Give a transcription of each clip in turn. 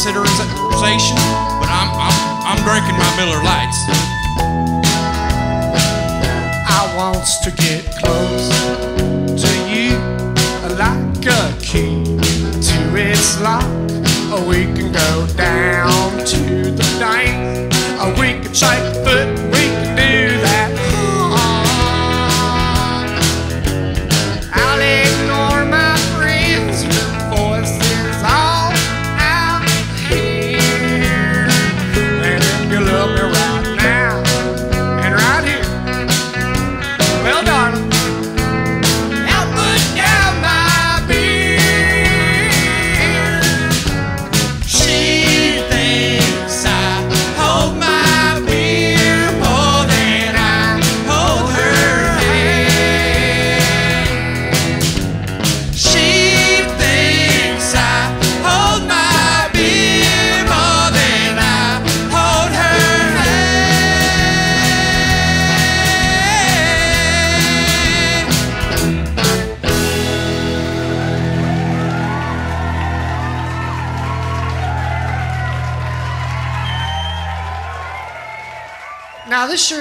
consideration. But I'm I'm I'm drinking my Miller Lites. I wants to get close to you like a key to its lock. We can go down to the. Or we can shake the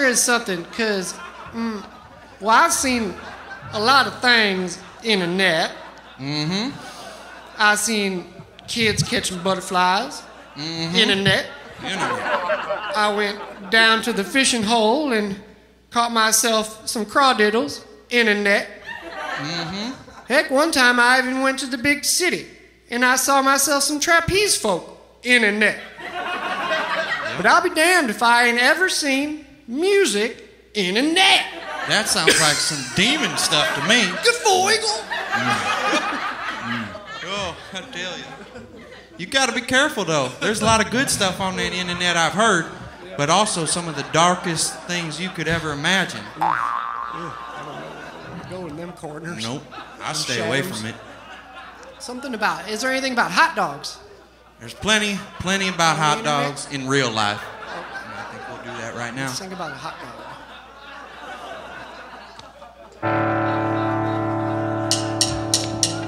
is something, because, mm, well, I've seen a lot of things in a net. Mm-hmm. I've seen kids catching butterflies in a net. You know. I went down to the fishing hole and caught myself some crawdiddles in a net. Heck, one time I even went to the big city and I saw myself some trapeze folk in a net. But I'll be damned if I ain't ever seen music in a net. That sounds like some demon stuff to me. Good for Eagle. Mm. Mm. Oh, I tell you. You got to be careful though. There's a lot of good stuff on that internet I've heard, but also some of the darkest things you could ever imagine. Ooh. Ooh. I don't know. Go in them corners. Nope, I stay away from it. Something about, is there anything about hot dogs? There's plenty, plenty about the hot internet? dogs in real life. And I think we'll do that right now. Let's think about a hot dog.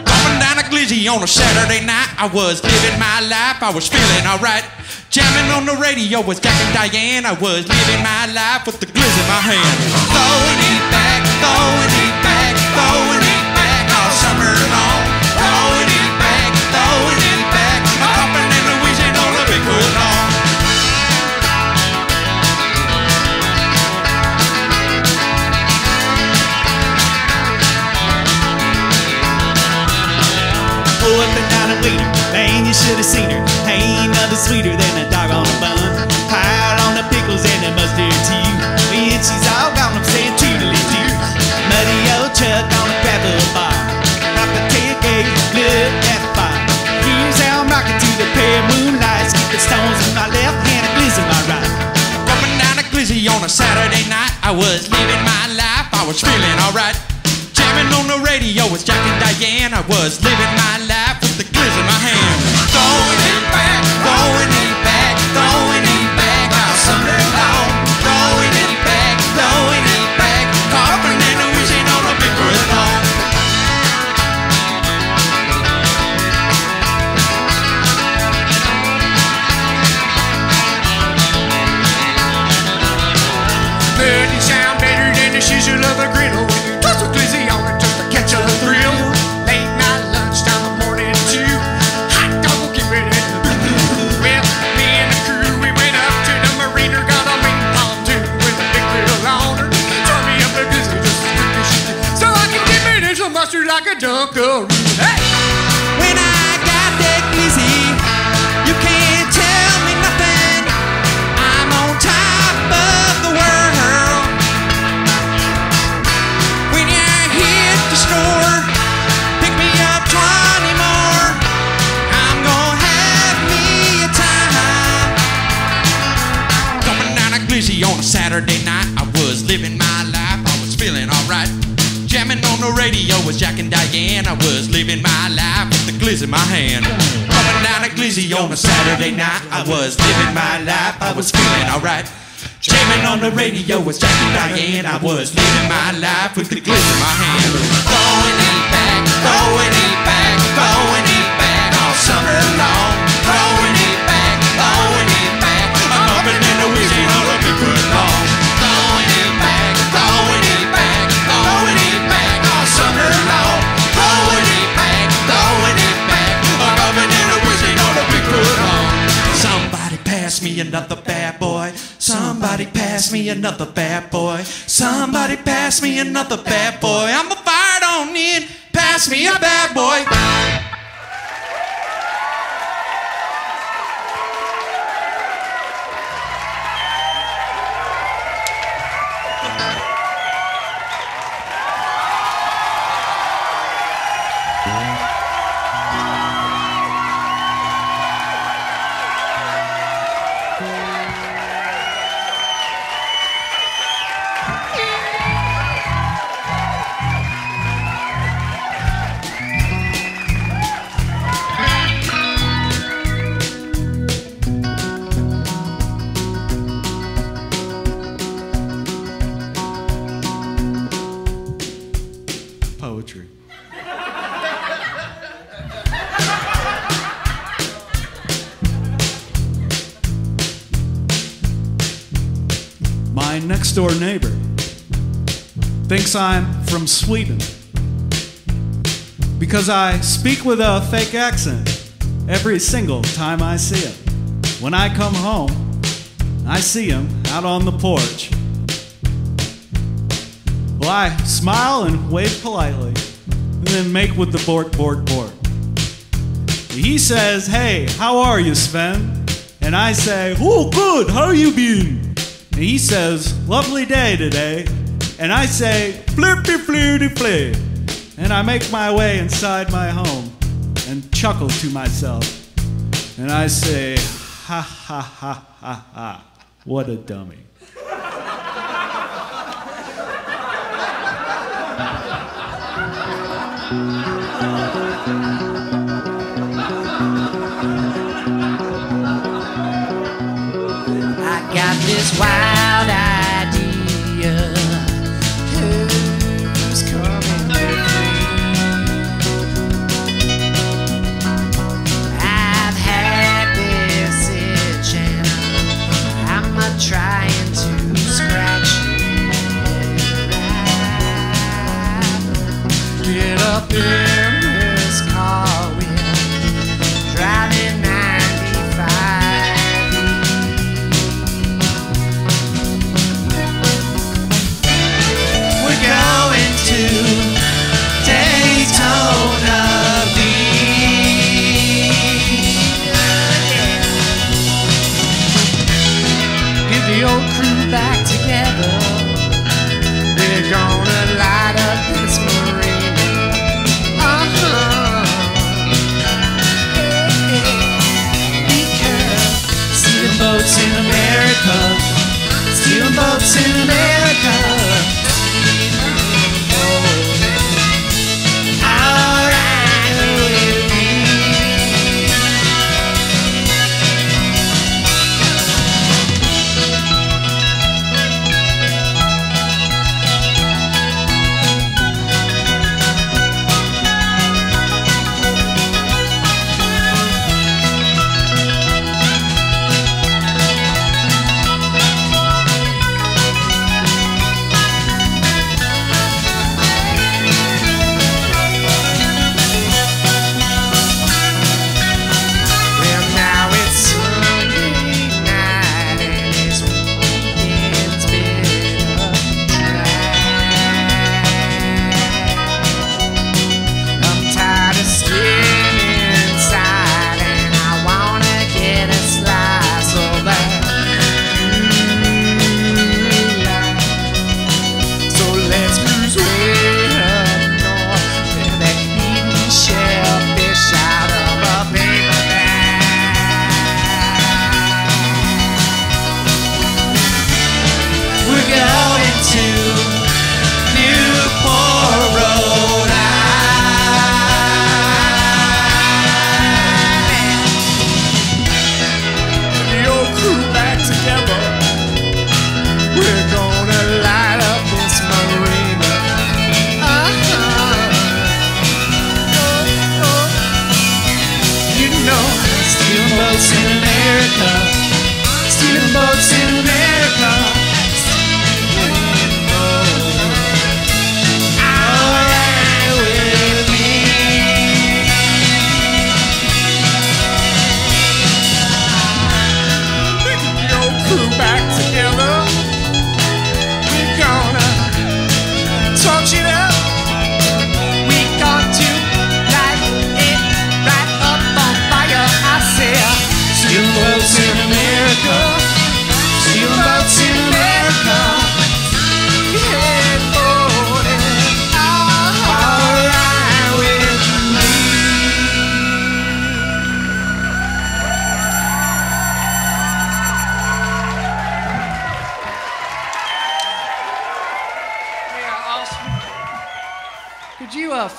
Coming down a glizzy on a Saturday night, I was living my life, I was feeling alright. Jamming on the radio was Jack and Diane, I was living my life with the glizz in my hand. Throwing it back, throwing it should have seen her. Ain't nothing sweeter than a dog on a bun. Pile on the pickles and the mustard too. And she's all gone, I'm saying toodly doo. Muddy old truck on a gravel bar. Rock the tailgate, look at the fire. Here's how I'm rocking to the pale moonlight. Keep the stones in my left hand and gliz in my right. Coming down a glizzy on a Saturday night. I was living my life, I was feeling alright. Jamming on the radio with Jack and Diane. I was living my life like a Saturday night. I was living my life. I was feeling alright. Jamming on the radio was Jack and Diane. I was living my life with the glizz in my hand. Going it back, going it Somebody pass me another bad boy. Somebody pass me another bad boy. I'm a fired on in. Pass me a bad boy. Thinks I'm from Sweden because I speak with a fake accent every single time I see him. When I come home, I see him out on the porch. Well, I smile and wave politely, and then make with the bork, bork, bork. He says, Hey, how are you, Sven? And I say, Oh, good, how you been? And he says, Lovely day today. And I say, Flippy flirty flip. And I make my way inside my home and chuckle to myself. And I say, Ha ha ha ha ha. What a dummy. I got this wild idea. America.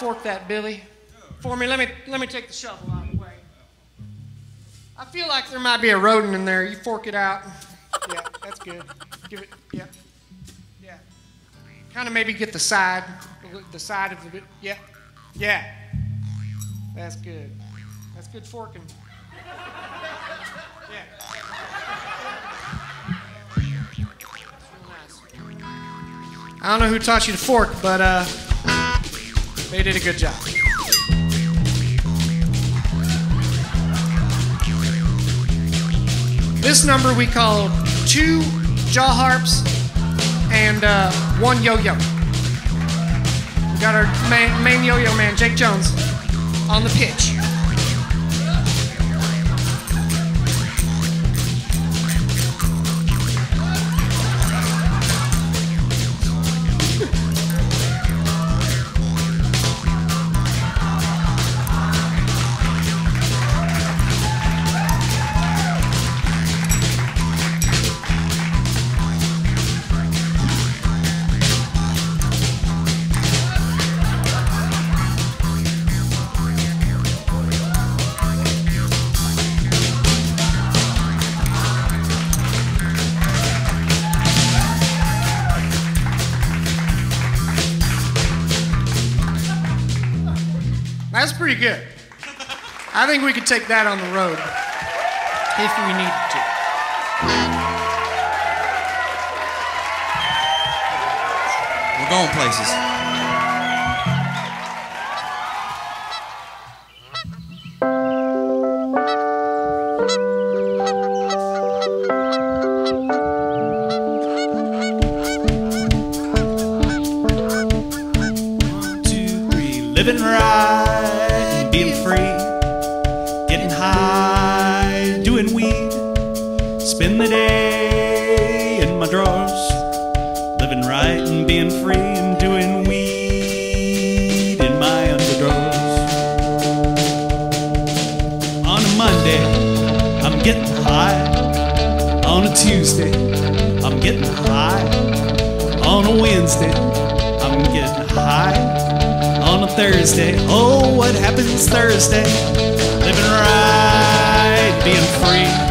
Fork that Billy for me? Let me let me take the shovel out of the way. I feel like there might be a rodent in there. You fork it out. Yeah, that's good. Give it. Yeah. Yeah. Kind of maybe get the side, the side of the bit. Yeah. Yeah. That's good. That's good forking. Yeah. I don't know who taught you to fork, but uh, they did a good job. This number we call two jaw harps and uh, one yo-yo. We got our main, main yo-yo man, Jake Jones, on the pitch. Pretty good. I think we could take that on the road if we needed to. We're going places. Spend the day in my drawers, living right and being free and doing weed in my underdrawers. On a Monday, I'm getting high. On a Tuesday, I'm getting high. On a Wednesday, I'm getting high. On a Thursday, oh, what happens Thursday? Living right, being free,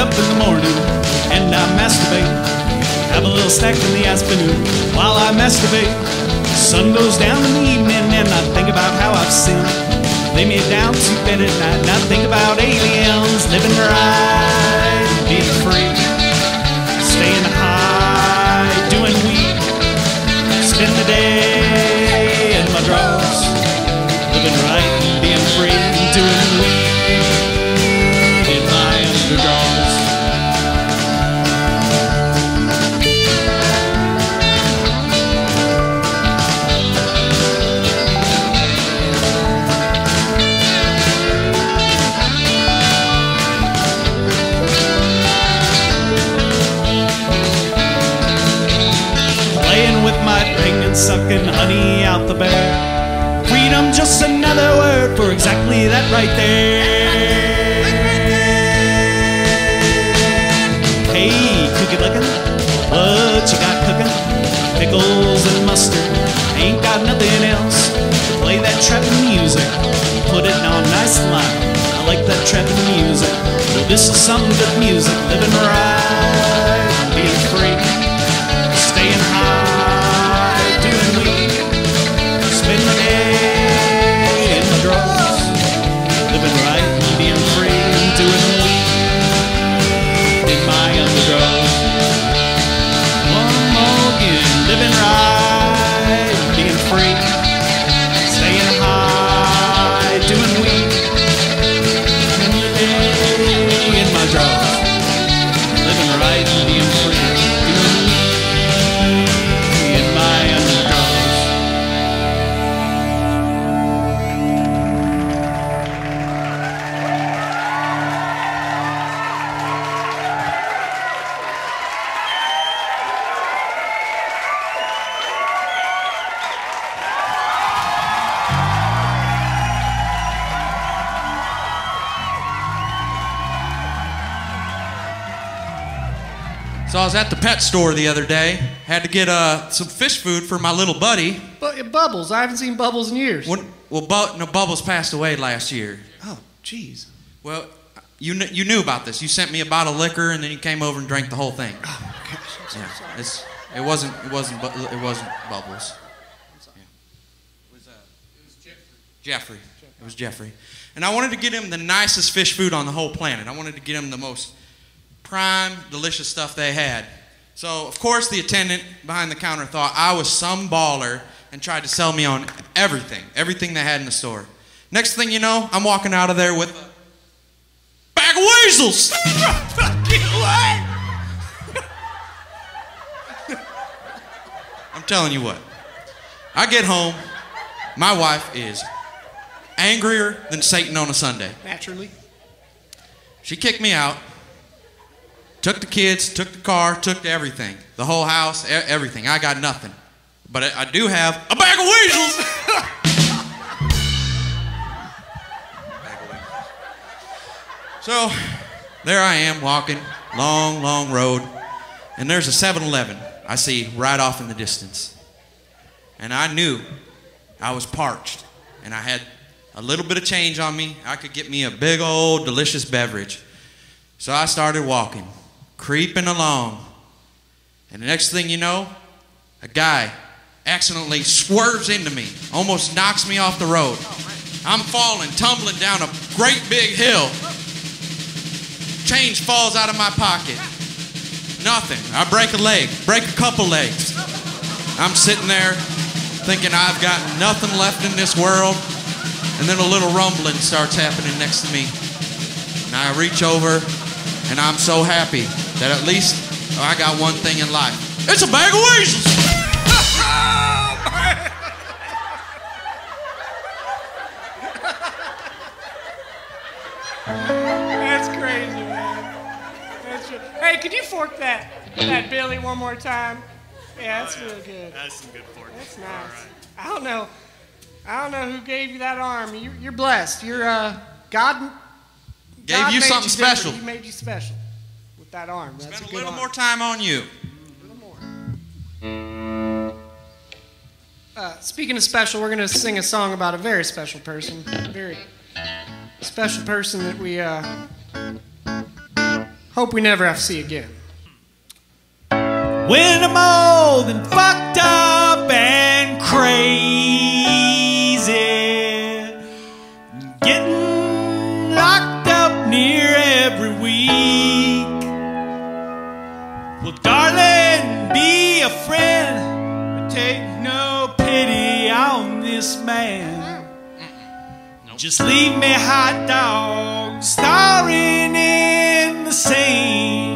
up in the morning and I masturbate. Have a little snack in the afternoon while I masturbate. Sun goes down in the evening and I think about how I've sinned. Lay me down to bed at night and I think about aliens living right, sucking honey out the bear. Freedom, just another word for exactly that right there. Hey, cookie looking, what you got cooking? Pickles and mustard, ain't got nothing else. Play that trapping music, put it on nice loud. I like that trapping music. This is some good music, living right, was at the pet store the other day. Had to get uh, some fish food for my little buddy. But Bubbles, I haven't seen Bubbles in years. When, well, Bu- no, Bubbles passed away last year. Oh, jeez. Well, you kn- you knew about this. You sent me a bottle of liquor, and then you came over and drank the whole thing. Oh, gosh. I'm so Yeah, sorry. it's, it wasn't it wasn't Bu- it wasn't Bubbles. Yeah. It was, uh, Jeffrey. It was Jeffrey. And I wanted to get him the nicest fish food on the whole planet. I wanted to get him the most prime, delicious stuff they had. So, of course, the attendant behind the counter thought I was some baller and tried to sell me on everything, everything they had in the store. Next thing you know, I'm walking out of there with a bag of weasels. I'm telling you what. I get home, my wife is angrier than Satan on a Sunday. Naturally. She kicked me out, took the kids, took the car, took everything, the whole house, everything. I got nothing. But I, I do have a bag of weasels. Bag of weasels. So there I am walking, long, long road, and there's a 7 Eleven I see right off in the distance. And I knew I was parched, and I had a little bit of change on me. I could get me a big old delicious beverage. So I started walking, creeping along. And the next thing you know, a guy accidentally swerves into me, almost knocks me off the road. I'm falling, tumbling down a great big hill. Change falls out of my pocket. Nothing. I break a leg, break a couple legs. I'm sitting there thinking I've got nothing left in this world. And then a little rumbling starts happening next to me. And I reach over, and I'm so happy that at least I got one thing in life. It's a bag of weasels! That's crazy, man. That's re- hey, could you fork that that Billy one more time? Yeah, that's really good. That's some good fork. That's nice. I don't know. I don't know who gave you that arm. You, you're blessed. You're uh, God. Gave God you made something different. special. He made you special with that arm. That's Spend a a little arm. more time on you. A little more. Uh, speaking of special, we're going to sing a song about a very special person. A very special person that we uh, hope we never have to see again. When I'm old and fucked up and crazy, darling, be a friend, take no pity on this man. Just leave me hot dog starring in the scene.